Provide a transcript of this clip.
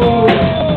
Oh.